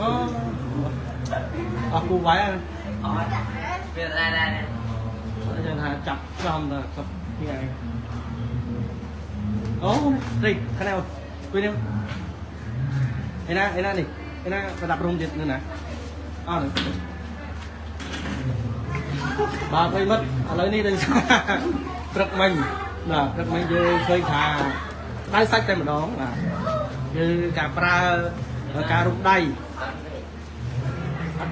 អូអស់គូវាយហ្នឹងអត់វាដែរដែរយើងថាចាប់ចំទៅគាត់នេះឯងអូនេះខាងនេះគួយនេះឯណាឯណានេះឯណាប្រដាប់រុំទៀតនៅណាអត់បាទប្រិមិត្តឥឡូវនេះដឹងថាព្រឹកមិញបាទព្រឹកមិញយើងឃើញថាដៅសាច់តែម្ដងបាទគឺការប្រើការរុំដៃ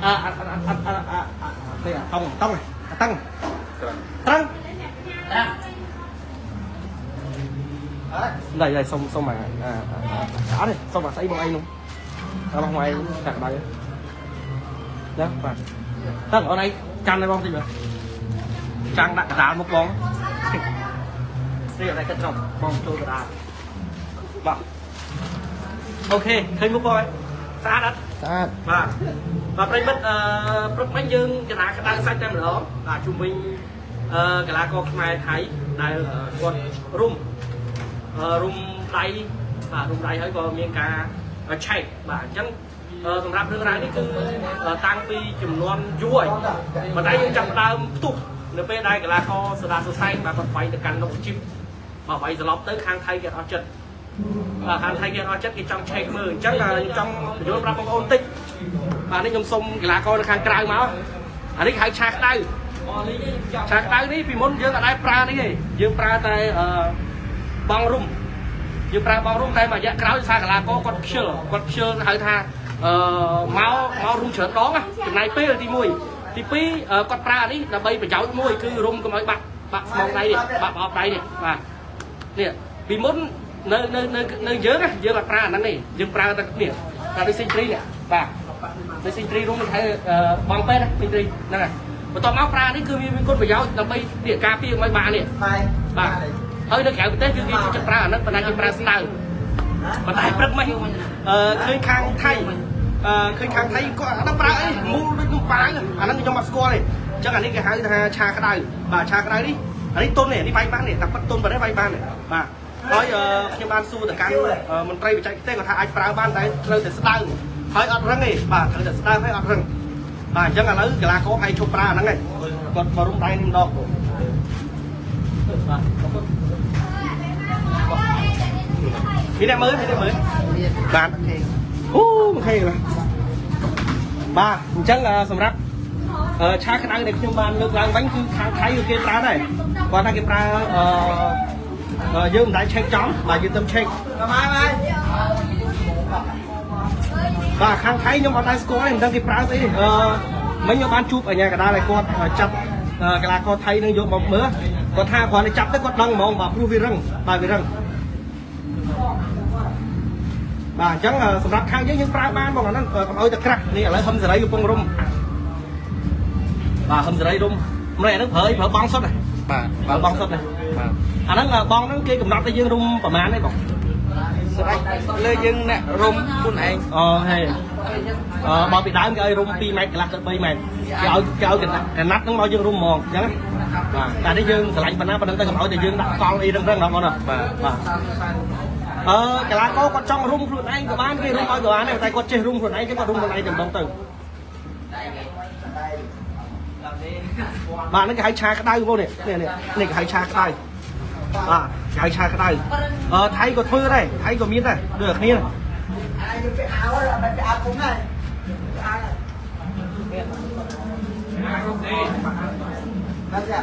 អត់អត់អត់អត់អត់អត់អត់ទេអត់តង់តង់តង់ត្រង់តាអត់ đây đây xong xong mà à, à, à, đã đây xong mà sấy bằng anh luôn à, bằng ngoài cả đây đó và tất ở đây chăn đây bông gì vậy chăn đã đá một bông đây ở đây cất trong bông trôi cả đá vâng ok thấy một bông xa đất ស្អាតបាទបាទប្រិមិត្តអឺព្រឹកមិញយើងកណាក្តៅសាច់តែម្ដងបាទជុំវិញអឺកីឡាករខ្មែរថៃដែលអឺគាត់រុំអឺរុំដៃបាទរុំដៃហើយក៏មានការឆែកបាទអញ្ចឹងអឺសម្រាប់រឿងរ៉ាវនេះគឺអឺតាំងពីចំនួនយូរហើយប៉ុន្តែយើងចាប់ផ្ដើមផ្ទុះនៅពេលដែលកីឡាករសដាសុសែងបាទគាត់វាយទៅកាន់នកជីបបាទវាយសន្លប់ទៅខាងថៃគេអត់ចិត្ត បាទខាងថៃគេអត់ចិត្តគេចង់ឆែកមើលអញ្ចឹងខ្ញុំចង់បញ្យល់ប្រាប់បងប្អូនបន្តិចបាទនេះខ្ញុំសុំកីឡាករនៅខាងក្រៅមកអានេះគេហៅឆាក្តៅឆាក្តៅនេះពីមុនយើងអត់ដែរប្រើនេះទេយើងប្រើតែអឺបងរុំយើងប្រើបងរុំតែមួយរយៈក្រោយសារកីឡាករគាត់ខ្ជិលគាត់ខ្ជិលហៅថាអឺមកមករុំច្រើនដងណាចំណាយពេលទី1ទី2គាត់ប្រើអានេះដើម្បីប្រយោជន៍មួយគឺរុំកុំឲ្យបាក់បាក់ស្មងដៃនេះបាក់បោកដៃនេះបាទនេះពីមុន នៅនៅនៅនៅយើងណាយើងអត់ប្រើអាហ្នឹងទេយើងប្រើតែនេះតែដូចសេងត្រីនេះបាទដូចសេងត្រីរួមគេហៅបងពេទ្យសេងត្រីហ្នឹងហើយបន្ទាប់មកប្រើនេះគឺវាមានគុណប្រយោជន៍ដើម្បីនេះការពារមិនបាននេះបាយបាទហើយនៅក្រៅប្រទេសគឺគេចូលចិត្តប្រើអាហ្នឹងប៉ុន្តែគេប្រើស្ដៅប៉ុន្តែព្រឹកមិញអឺឃើញខាងថៃអឺឃើញខាងថៃគាត់អត់ប្រើអីមូលដូចនំប៉ាវអាហ្នឹងខ្ញុំអត់ស្គាល់ទេអញ្ចឹងអានេះគេហៅថាឆាក្តៅបាទឆាក្តៅនេះអានេះទុននេះនេះវាយបាននេះតែប៉ិតទុនប៉ុណ្ណេះវាយបាននេះបាទ ហើយអឺខ្ញុំបានសួរទៅកាន់មន្ត្រីបច្ចេកទេសគាត់ថាអាចប្រើបានតែត្រូវតែស្ដៅហើយអត់រឹងទេបាទត្រូវតែស្ដៅហើយអត់រឹងបាទអញ្ចឹងឥឡូវកីឡាករហើយឈប់ប្រើអាហ្នឹងឯងគាត់មករុំដៃនេះម្ដងបាទអរគុណមានអ្នកមើលមានអ្នកមើលបាទអូមិនខេបាទបាទអញ្ចឹងអឺសម្រាប់អឺឆាក្តៅដែលខ្ញុំបានលើកឡើងវិញគឺខាងថៃគឺគេប្រើដែរគាត់ថាគេប្រើអឺអឺ យើងមិនដែលឆែកចំបាទយើងទៅឆែកបាយបាយបាទខាងថៃខ្ញុំអត់ដែលស្គាល់ទេមិនដឹងគេប្រើស្អីទេអឺមិញខ្ញុំបានជួបអាញាកដាលឲ្យគាត់ចាប់អឺកីឡាករថៃនឹងយកមកមើលគាត់ថាគ្រាន់តែចាប់ទៅគាត់ដឹងហ្មងបាទព្រោះវារឹងបាទវារឹងបាទអញ្ចឹងអឺសម្រាប់ខាងយើងយើងប្រើបានបងអាហ្នឹងអឺកុំឲ្យតែក្រាស់នេះឥឡូវហឹមសេរីកំពុងរុំបាទហឹមសេរីរុំម្លេះអាហ្នឹងប្រើអីប្រើបងសុទ្ធហ៎បាទប្រើបងសុទ្ធហ៎បាទ អាហ្នឹងអឺបងហ្នឹងគេកំណត់ឲ្យយើងរុំប្រហែលទេបងស្រេចលើយើងអ្នករុំខ្លួនឯងអូហេអឺបើពីដើមគេឲ្យរុំ2ម៉ែត្រកន្លះទៅ3ម៉ែត្រគេឲ្យគេឲ្យកណាត់កណាត់ហ្នឹងមកយើងរុំហ្មងអញ្ចឹងបាទតែនេះយើងឆ្លាញ់ប៉ុណ្ណាប៉ុណ្ណឹងទៅកុំឲ្យតែយើងដាក់កង់អីរឹងរឹងដល់បងណាបាទបាទអឺកីឡាករគាត់ចង់រុំខ្លួនឯងក៏បានគេរុំឲ្យក៏បានដែរតែគាត់ចេះរុំខ្លួនឯងគេគាត់រុំខ្លួនឯងតែម្ដងទៅបាទហ្នឹងគេហៅឆាក្តៅបងនេះនេះនេះនេះគេហៅឆាក្តៅ បាទគេហៅឆាក្តៅអឺថៃក៏ធ្វើដែរថៃក៏មានដែរដូចតែគ្នាដែរអាយទៅអោមិនទៅអោគុំហើយអោណាស់ណាស់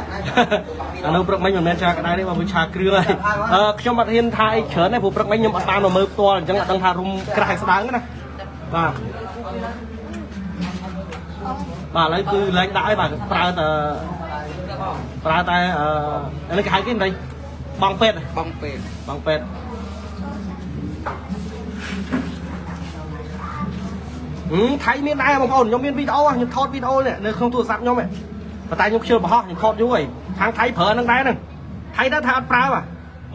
អានោះព្រឹកមិញមិនមែនឆាក្តៅទេបើមួយឆាគ្រឿងហើយអឺខ្ញុំអត់ហ៊ានថាអីច្រើនទេព្រោះព្រឹកមិញខ្ញុំអត់បានមកមើលផ្ទាល់អញ្ចឹងអត់ដឹងថារុំក្រាស់ស្ដើងណាបាទបាទឥឡូវគឺលែងដាក់ហើយបាទប្រើតែប្រើតែអឺនេះគេហៅគេមិន បងពេទ្យបងពេទ្យបងពេទ្យហឹមថៃមានដែរបងប្អូនខ្ញុំមានវីដេអូខ្ញុំថតវីដេអូនេះនៅក្នុងទូរស័ព្ទខ្ញុំហ៎ប៉ុន្តែខ្ញុំខ្ជិលបរោះខ្ញុំថតយូរហើយខាងថៃប្រើហ្នឹងដែរហ្នឹងថៃដែរថាអត់ប្រើហ៎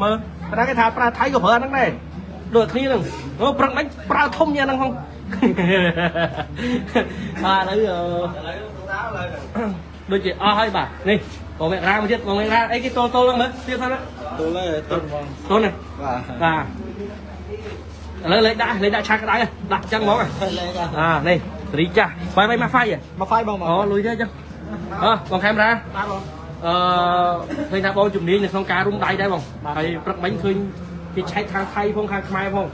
មើលប៉ុន្តែគេថាអត់ប្រើថៃក៏ប្រើហ្នឹងដែរដូចគ្នាហ្នឹងអូព្រឹកមិញប្រើធំយ៉ាងហ្នឹងហងបាទឥឡូវអឺដូចជាអស់ហើយបាទនេះ បងមេរាមកទៀតបងមេរាអីគេតលតលហ្នឹងមើលទៀតសិនណាទូលើទូបងតូនណាបាទបាទអឥឡូវលេខដាក់លេខដាក់ឆាកក្តៅដាក់ចឹងហ្មងអានេះសេរីចាស់បាយបាយមកហ្វាយមកហ្វាយបងបងអូលុយទេចឹងអើបងខេមរាបាទបងអឺឃើញថាបងជំនាញនៅក្នុងការរុំដៃដែរបងបាទហើយព្រឹកមិញឃើញគេឆែកខាងថៃផងខាងខ្មែរផង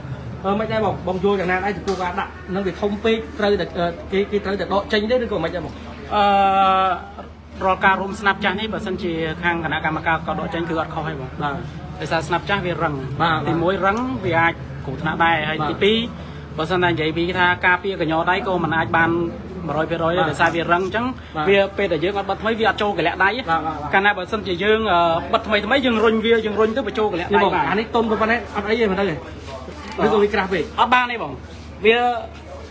អឺមិនដែរបងបងយល់យ៉ាងណាដែរចំពោះការដាក់នឹងវាធំពេកត្រូវតែអឺគេគេត្រូវតែដកចេញទេឬក៏មិនដែរបងអឺ រាល់ការរួមស្នាប់ចាស់នេះបើសិនជាខាងគណៈកម្មការក៏ដកចេញគឺអត់ខុសទេបងបាទដោយសារស្នាប់ចាស់វារឹងបាទទីមួយរឹងវាអាចគ្រោះថ្នាក់ដែរហើយបាទទីពីរបើសិនតែនិយាយពីថាការពារកញ្ញោដៃក៏មិនអាចបាន100%ទេដោយសារវារឹងអញ្ចឹងបាទវាពេលដែលយើងអត់បិទថ្មីវាអត់ចូលកលៈដៃទេបាទបាទបាទកាលណាបើសិនជាយើងអឺបិទថ្មីថ្មីយើងរុញវាយើងរុញទៅបញ្ចូលកលៈនេះដៃបងបាទអានេះតុនប៉ុណ្ណេះអត់អីទេមិនដឹងទេឬក៏វាក្រាស់ពេកអត់បានទេបងវា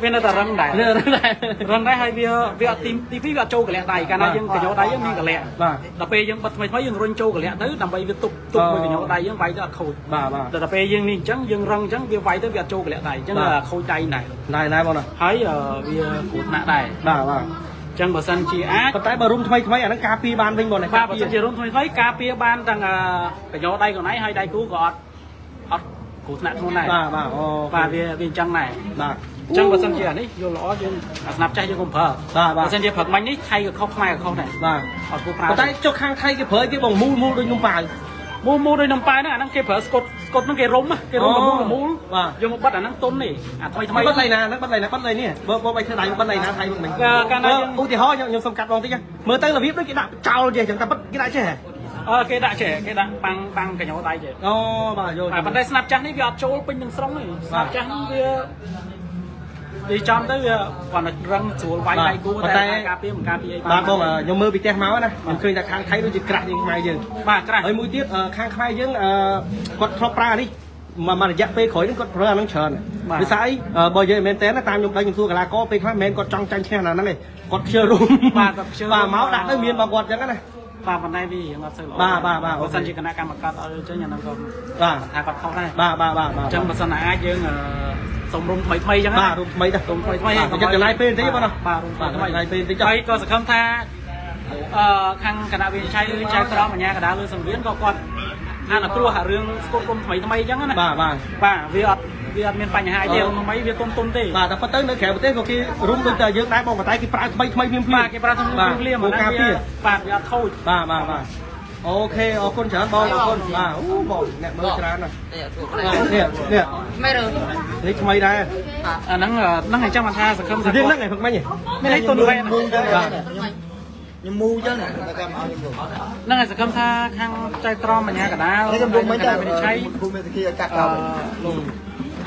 វានៅតែរឹងដែរនេះដែររឹងដែរហើយវាវាអត់ទីទីពីរវាអត់ចូលកលៈដៃកាលណាយើងកញ្ញោដៃយើងមានកលៈបាទដល់ពេលយើងបិទថ្មីថ្មីយើងរុញចូលកលៈទៅដើម្បីវាទប់ទប់មួយកញ្ញោដៃយើងវាយទៅអត់ខូចបាទបាទដល់ពេលយើងនេះអញ្ចឹងយើងរឹងអញ្ចឹងវាវាយទៅវាអត់ចូលកលៈដៃអញ្ចឹងបាទវាខូចដៃដែរណែណែបងណាហើយអឺវាគ្រោះថ្នាក់ដែរបាទបាទអញ្ចឹងបើសិនជាអាចប៉ុន្តែបើរុំថ្មីថ្មីអាហ្នឹងការពារបានវិញបងណាបាទបើសិនជារុំថ្មីថ្មីការពារបានទាំងអឺកញ្ញោដៃខ្លួនឯងហើយដៃគូក៏អត់អត់គ្រោះថ្នាក់ធ្ងន់ដែរបាទបាទអូបាទវាវាអញ្ចឹងដែរបាទ អញ្ចឹងបើសិនជាអានេះយល់ល្អយើងអាស្នាប់ចាស់យើងកុំប្រើបាទបាទបើសិនជាព្រឹកមិញនេះថៃក៏ខុសខ្មែរក៏ខុសដែរបាទអត់គួរប្រើប៉ុន្តែចុះខាងថៃគេប្រើគេបងមូលមូលដូចនំប៉ាវមូលមូលដោយនំប៉ែហ្នឹងអាហ្នឹងគេប្រើស្កុតស្កុតហ្នឹងគេរុំណាគេរុំអូលមូលលមូលបាទយកមកបិទអាហ្នឹងទុននេះអាថ្មីថ្មីបិទឡៃណាហ្នឹងបិទឡៃណាបិទឡៃនេះបើបើបីធ្វើដៃបិទឡៃណាថៃមិនកាលកាលណាយើងឧទាហរណ៍ខ្ញុំខ្ញុំសុំកាត់បងតិចណាមើលទៅរបៀបដូចគេដាក់ចោលចេះចឹងតែបិទគេដាក់ចេះហ៎អឺគេដាក់ចេះគេដាក់បាំងបាំងកញ្ញោដៃចេះអូបាទយល់តែប៉ុន្តែស្នាប់ចាស់នេះវាអត់ចូលពេញទាំងស្រុងទេស្នាប់ចាស់ហ្នឹងវាវាចំទៅវាគាត់តែរឹងស្រួលវាយដៃគូតែការពារមិនការពារអីបាទបងខ្ញុំមើលពីផ្ទះមកណាខ្ញុំឃើញថាខាងថៃដូចជាក្រាស់ជាងខ្មែរយើងបាទក្រាស់ហើយមួយទៀតអឺខាងខ្មែរយើងអឺគាត់ធ្លាប់ប្រើអានេះមកមករយៈពេលក្រោយហ្នឹងគាត់ប្រើអាហ្នឹងច្រើនដោយសារអីអឺបើនិយាយមែនតើតាមខ្ញុំដឹងខ្ញុំសួរកីឡាករពេលខ្លះមិនមែនគាត់ចង់ចាញ់ឈ្នះណាហ្នឹងទេគាត់ខ្ជិលរួមបាទគាត់ខ្ជិលរួមបាទមកដាក់ទៅមានរបស់គាត់ចឹងណាបាទប៉ុន្តែវារៀងអត់សូវល្អបាទបាទបាទបើសិនជាគណៈកម្មការអត់ចេញអាហ្នឹងក៏បាទថាគាត់ខុសដែរបាទបាទបាទបាទអញ្ចឹងបើសិនណាអាចយើង អឺសុំរុំថ្មីថ្មីអញ្ចឹងបាទរួមថ្មីដែររុំថ្មីថ្មីបាទប្រយ័ត្នចំណាយពេលបន្តិចបងណាបាទរុំថ្មីថ្មីចំណាយពេលបន្តិចចុះហើយក៏សង្ឃឹមថាអឺខាងគណៈវិនិច្ឆ័យឬចៅក្រមអាជ្ញាកណ្ដាលលើសង្វៀនក៏គាត់អានគ្រោះអារឿងស្គប់រុំថ្មីថ្មីអញ្ចឹងណាបាទបាទបាទវាអត់វាអត់មានបញ្ហាអីទេអឺរុំថ្មីវាទុនទុនទេបាទតែប៉ុន្តែនៅក្រៅប្រទេសក៏គេរួមដូចតែយើងដែរបងប៉ុន្តែគេប្រើថ្មីថ្មីភ្លាមភ្លាមបាទគេប្រើទៅភ្លាមមកអាការហ្នឹងពាវារបាទវាអត់ខូចបាទបាទបាទ អូខេអរគុណច្រើនបងអរគុណបាទអូបងអ្នកមើលច្រើនណាស់នេះនេះមិនរើនេះថ្មីដែរអាហ្នឹងហ្នឹងឯងចាំបានថាសង្ឃឹមថាហ្នឹងឯងផឹកមិញមានឯងទុនវែនបាទខ្ញុំមូចឹងហ្នឹងហើយសង្ឃឹមថាខាងចៃត្រមបញ្ញាកដាលខ្ញុំមិនដែរវិនិច្ឆ័យគុំមេធាវីកាត់ដល់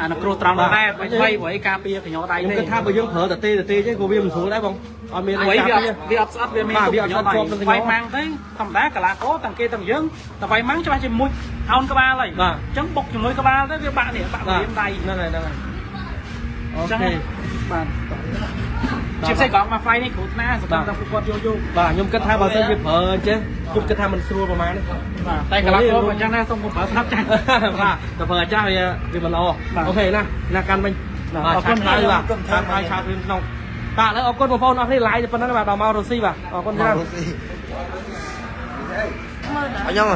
អានគ្រោះត្រង់ដែរបីបីព្រោះឯងការពារកញ្ញោដៃនេះខ្ញុំគិតថាបើយើងប្រើតាទេតាទេចឹងក៏វាមិនស្រួលដែរបង អត់មានអីព្រោះឯការវាពារវាអត់ស្អត់វាមានបាទវាអត់ស្អត់ជាប់នឹងកញ្ញោវាយម៉ាំងទៅធម្មតាកលាករទាំងគេទាំងយើងតែវាយម៉ាំងច្បាស់ជាមួយហោនក្បាលហើយបាទអញ្ចឹងបុកជាមួយក្បាលទៅវាបាក់នេះបាក់បាទវាដៃហ្នឹងហើយហ្នឹងហើយអូអញ្ចឹងខេបាទជាផ្សេងកងមក fly នេះគ្រូថ្នាក់សម្រាប់តែពួកគាត់យកយកបាទខ្ញុំគិតថាបើសិនជាប្រើអញ្ចឹងខ្ញុំគិតថាมันស្រួលប្រហែលទេបាទតែកលាករមិនអញ្ចឹងណាសូមកុំប្រើស្នាប់ចាស់បាទតែបើអាចារ្យវាវាមិនល្អបាទអូខេណាណាកាន់វិញបាទបាទអរគុណឆាតហើយបាទអរគុណឆាតហើយឆាតរឿងក្នុង បាទឥឡូវអរគុណបងប្អូនអរគ្នា live ប៉ុណ្ណឹងបាទដល់មករស់ស៊ីបាទអរគុណច្រើនអញ្ចឹង